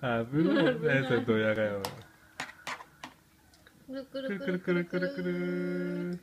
危ないねそれドヤ顔くるくるくるくるくるくるくる